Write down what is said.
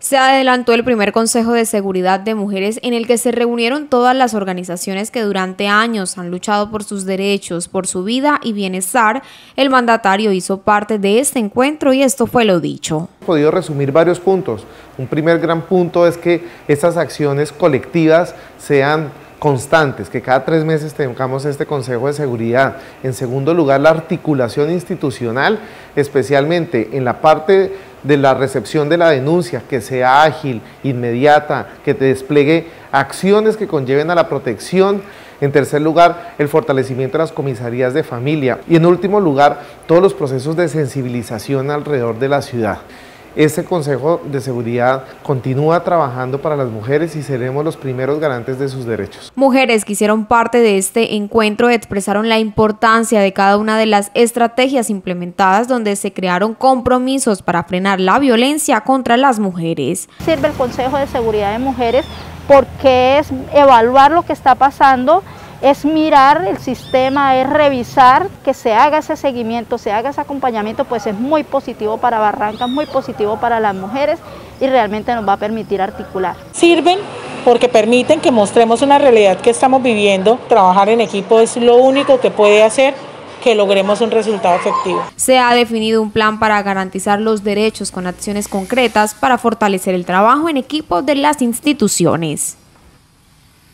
Se adelantó el primer Consejo de Seguridad de Mujeres en el que se reunieron todas las organizaciones que durante años han luchado por sus derechos, por su vida y bienestar. El mandatario hizo parte de este encuentro y esto fue lo dicho. He podido resumir varios puntos. Un primer gran punto es que estas acciones colectivas sean constantes, que cada tres meses tengamos este Consejo de Seguridad. En segundo lugar, la articulación institucional, especialmente en la parte de la recepción de la denuncia, que sea ágil, inmediata, que te despliegue acciones que conlleven a la protección. En tercer lugar, el fortalecimiento de las comisarías de familia. Y en último lugar, todos los procesos de sensibilización alrededor de la ciudad. Este Consejo de Seguridad continúa trabajando para las mujeres y seremos los primeros garantes de sus derechos. Mujeres que hicieron parte de este encuentro expresaron la importancia de cada una de las estrategias implementadas donde se crearon compromisos para frenar la violencia contra las mujeres. Sirve el Consejo de Seguridad de Mujeres porque es evaluar lo que está pasando es mirar el sistema, es revisar que se haga ese seguimiento, se haga ese acompañamiento, pues es muy positivo para Barrancas, muy positivo para las mujeres y realmente nos va a permitir articular. Sirven porque permiten que mostremos una realidad que estamos viviendo, trabajar en equipo es lo único que puede hacer que logremos un resultado efectivo. Se ha definido un plan para garantizar los derechos con acciones concretas para fortalecer el trabajo en equipo de las instituciones.